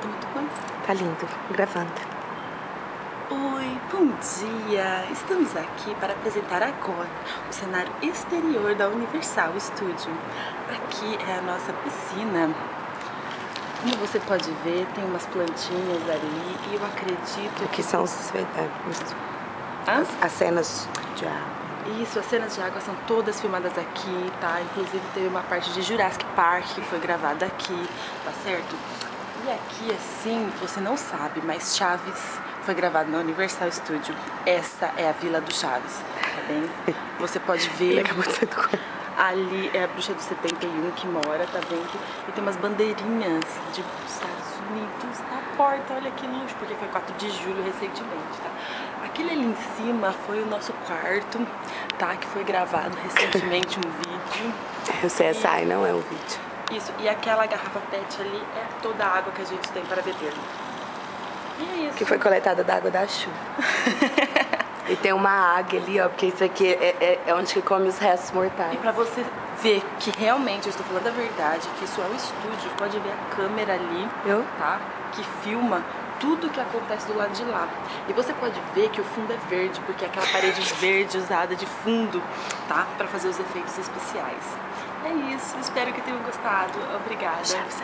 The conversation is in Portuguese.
Tá muito bom? Tá lindo, gravando. Oi, bom dia! Estamos aqui para apresentar agora o cenário exterior da Universal Studio. Aqui é a nossa piscina. Como você pode ver, tem umas plantinhas ali e eu acredito Aqui são os, é, Hã? as cenas de água. Isso, as cenas de água são todas filmadas aqui, tá? Inclusive teve uma parte de Jurassic Park que foi gravada aqui, tá certo? E aqui, assim, você não sabe, mas Chaves foi gravado na Universal Studio. Essa é a Vila do Chaves, tá bem? Você pode ver. Ali é a bruxa do 71 que mora, tá vendo? E tem umas bandeirinhas de Estados Unidos na porta. Olha que luxo, porque foi 4 de julho recentemente, tá? Aquele ali em cima foi o nosso quarto, tá? Que foi gravado recentemente um vídeo. O CSI não é um vídeo. Isso, e aquela garrafa PET ali é toda a água que a gente tem para beber. E é isso. Que foi coletada da água da chuva. e tem uma águia ali, ó, porque isso aqui é, é- é onde que come os restos E mortais. pra você ver que realmente eu estou falando a verdade, que isso é um estúdio, pode ver a câmera ali, Eu? tá? Que filma tudo que acontece do lado de lá. E você pode ver que o fundo é verde, porque é aquela parede verde usada de fundo, tá? Pra fazer os efeitos especiais. É isso, espero que tenham gostado. Obrigada. Chaves,